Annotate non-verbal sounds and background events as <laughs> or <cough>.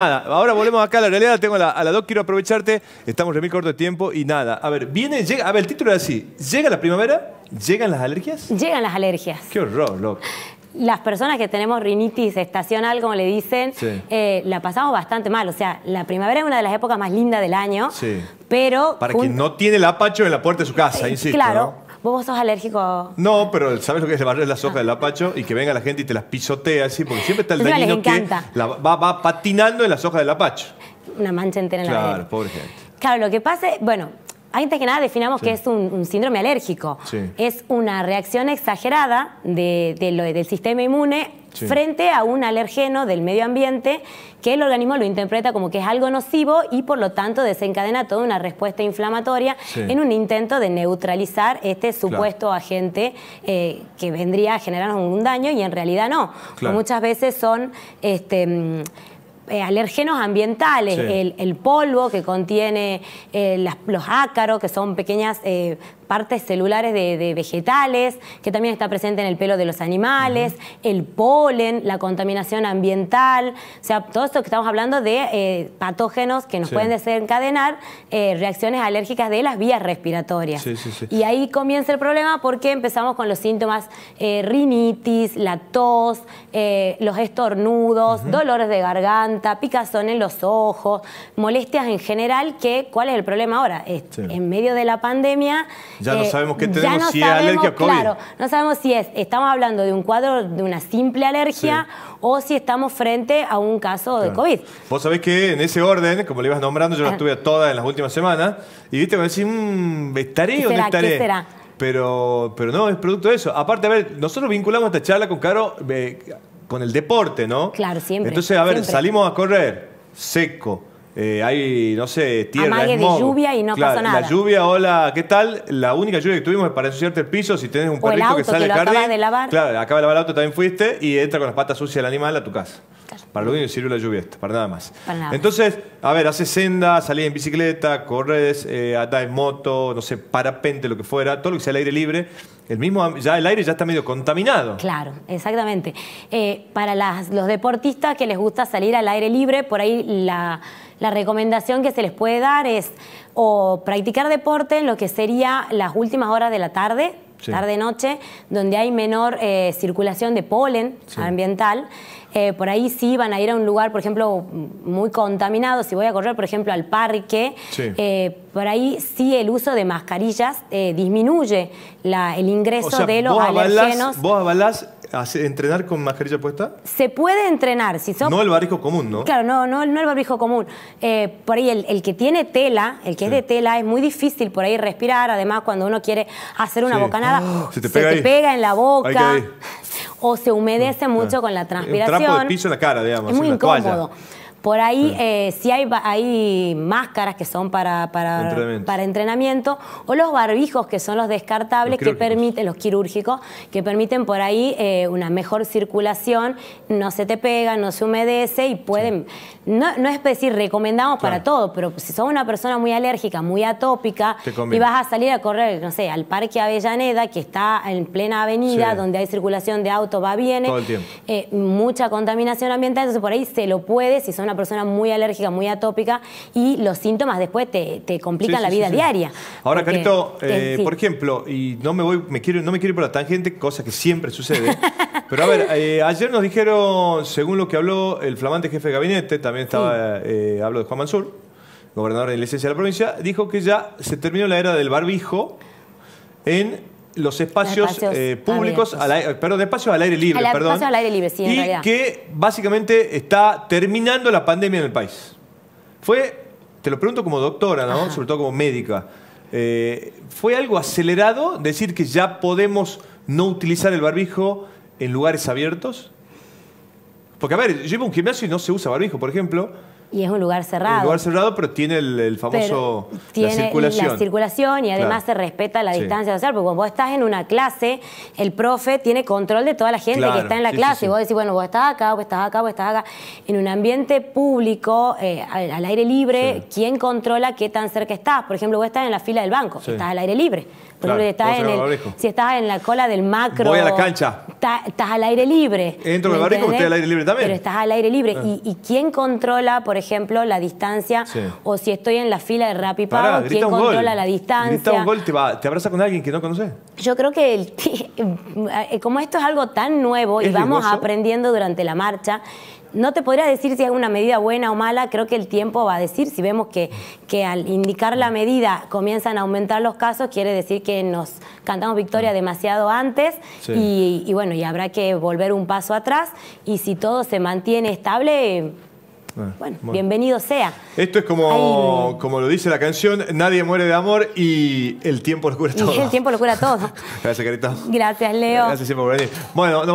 Nada, ahora volvemos acá a la realidad, tengo a la, a la doc, quiero aprovecharte, estamos en muy corto de tiempo y nada. A ver, viene, llega, a ver, el título es así, ¿llega la primavera? ¿Llegan las alergias? Llegan las alergias. Qué horror, loco. Las personas que tenemos rinitis estacional, como le dicen, Sí. eh, la pasamos bastante mal. O sea, la primavera es una de las épocas más lindas del año, Sí. pero... Para quien no tiene el apacho en la puerta de su casa, Eh, insisto, Claro, ¿no? Vos sos alérgico... No, pero ¿sabes lo que es barrer las hojas del apacho? Y que venga la gente y te las pisotea así, porque siempre está el Encima les dañino que encanta. la va, va patinando en las hojas del apacho. Una mancha entera en la Claro, pobre gente. Claro, lo que pasa es, bueno, antes que nada definamos que es un, un síndrome alérgico. Sí. Es una reacción exagerada de, de lo- del sistema inmune Sí. frente a un alergeno del medio ambiente que el organismo lo interpreta como que es algo nocivo y por lo tanto desencadena toda una respuesta inflamatoria Sí. en un intento de neutralizar este supuesto agente eh, que vendría a generarnos un daño y en realidad no. Claro. Muchas veces son este, mm, eh, alérgenos ambientales, Sí. el, el polvo que contiene eh, las- los ácaros, que son pequeñas eh, partes celulares de, de vegetales, que también está presente en el pelo de los animales, el polen, la contaminación ambiental, o sea, todo esto que estamos hablando de eh, patógenos que nos Sí. pueden desencadenar eh, reacciones alérgicas de las vías respiratorias. Sí, sí, sí. Y ahí comienza el problema porque empezamos con los síntomas eh, rinitis, la tos, eh, los estornudos, dolores de garganta, picazón en los ojos, molestias en general, que ¿cuál es el problema ahora? En medio de la pandemia... eh, Ya no sabemos qué tenemos, no si es alergia o COVID. Claro, no sabemos si es, estamos hablando de un cuadro de una simple alergia o si estamos frente a un caso de. COVID. Vos sabés que en ese orden, como le ibas nombrando, yo las Ajá. tuve a todas en las últimas semanas. Y viste, me decís, mmm, ¿estaré ¿Qué o no estaré? ¿Qué será? Pero, pero no, es producto de eso. Aparte, a ver, nosotros vinculamos esta charla con Caro eh, con el deporte, ¿no? Claro, siempre, Entonces, a ver, siempre. salimos a correr, seco. Eh, hay, no sé, tierra, Amague de lluvia y no Claro, pasó nada. La lluvia, hola, ¿qué tal? La única lluvia que tuvimos es para ensuciarte el piso. Si tenés un O el que sale que lo acabas de lavar. Claro, acaba de lavar el auto, también fuiste y entra con las patas sucias el animal a tu casa. Para lo único que sirve la lluvia esta, para nada más. Para nada. Entonces, a ver, haces senda, salís en bicicleta, corres, eh, andás en moto, no sé, parapente, lo que fuera, todo lo que sea al aire libre. El mismo, ya el aire ya está medio contaminado. Claro, exactamente. Eh, para las- los deportistas que les gusta salir al aire libre, por ahí la, la recomendación que se les puede dar es o practicar deporte en lo que sería las últimas horas de la tarde, Sí. tarde-noche, donde hay menor eh, circulación de polen Sí. ambiental. Eh, por ahí sí van a ir a un lugar, por ejemplo, muy contaminado. Si voy a correr, por ejemplo, al parque, Sí. eh, por ahí sí el uso de mascarillas disminuye la- el ingreso O sea, de los vos alergenos. avalás, vos avalás entrenar con mascarilla puesta. Se puede entrenar, si sos... No el barrijo común, ¿no? Claro, no, no, no el barbijo común. Eh, por ahí el, el que tiene tela, el que es de tela, es muy difícil por ahí respirar. Además, cuando uno quiere hacer una Sí. bocanada, Oh, se te pega en la boca <laughs> o se humedece mucho con la Un transpiración. trapo de piso en la cara, digamos. Es muy toalla. Por ahí eh, sí hay, hay máscaras que son para, para, Entrenamiento. para entrenamiento o los barbijos que son los descartables Los que permiten, los quirúrgicos, que permiten por ahí eh, una mejor circulación, no se te pega, no se humedece y pueden, no, no es decir, recomendamos para todo, pero si sos una persona muy alérgica, muy atópica y vas a salir a correr, no sé, al Parque Avellaneda, que está en plena avenida, Sí. donde hay circulación de autos, va, viene, eh, mucha contaminación ambiental, entonces por ahí se lo puede si sos una persona muy alérgica, muy atópica y los síntomas después te, te complican Sí, la sí, vida sí, diaria. Ahora, Porque, Carito, eh, eh, por ejemplo, y no me voy, me quiero, no me quiero ir por la tangente, cosa que siempre sucede. <laughs> pero a ver, eh, ayer nos dijeron, según lo que habló el flamante jefe de gabinete, también estaba, eh, hablo de Juan Mansur, gobernador de licencia de la provincia, dijo que ya se terminó la era del barbijo en los espacios, espacios eh, públicos, al aire- perdón, espacios al aire libre, Al perdón. espacios al aire libre, sí, en y realidad. que básicamente está terminando la pandemia en el país. Fue, te lo pregunto como doctora, ¿no? Ajá. Sobre todo como médica. eh, ¿Fue algo acelerado decir que ya podemos no utilizar el barbijo en lugares abiertos? Porque, a ver, yo iba a un gimnasio y no se usa barbijo, por ejemplo. Y es un lugar cerrado. Un lugar cerrado, pero tiene el, el famoso. Pero tiene la circulación. circulación y además Claro. se respeta la Sí. distancia social, porque cuando vos estás en una clase, el profe tiene control de toda la gente Claro, que está en la sí, clase. sí, vos decís, bueno, vos estás acá, vos estás acá, vos estás acá. En un ambiente público, eh, al, al aire libre. ¿quién controla qué tan cerca estás? Por ejemplo, vos estás en la fila del banco, estás al aire libre. Por Claro, ejemplo, si estás, en el- si estás en la cola del macro. Voy a la cancha. está- estás al aire libre. Entro ¿me con el barbijo, entendés? estoy al aire libre también. Pero estás al aire libre. ¿Y, y quién controla, por ejemplo, la distancia? Sí. O si estoy en la fila de Rappi Pago, ¿quién gol. controla la distancia? Grita un gol, te, va, te abraza con alguien que no conoces. Yo creo que el <laughs> eh, como esto es algo tan nuevo y ¿Es vamos riesgoso? aprendiendo durante la marcha, no te podría decir si es una medida buena o mala, creo que el tiempo va a decir, si vemos que, que al indicar la medida comienzan a aumentar los casos, quiere decir que nos cantamos victoria demasiado antes Sí. y, y bueno, y habrá que volver un paso atrás y si todo se mantiene estable, Ah, bueno, bueno. bienvenido sea. Esto es como, como lo dice la canción, nadie muere de amor y el tiempo lo cura todo. Y el tiempo lo cura todo. <laughs> Gracias, Carito. Gracias, Leo. Gracias siempre por venir. Bueno, nos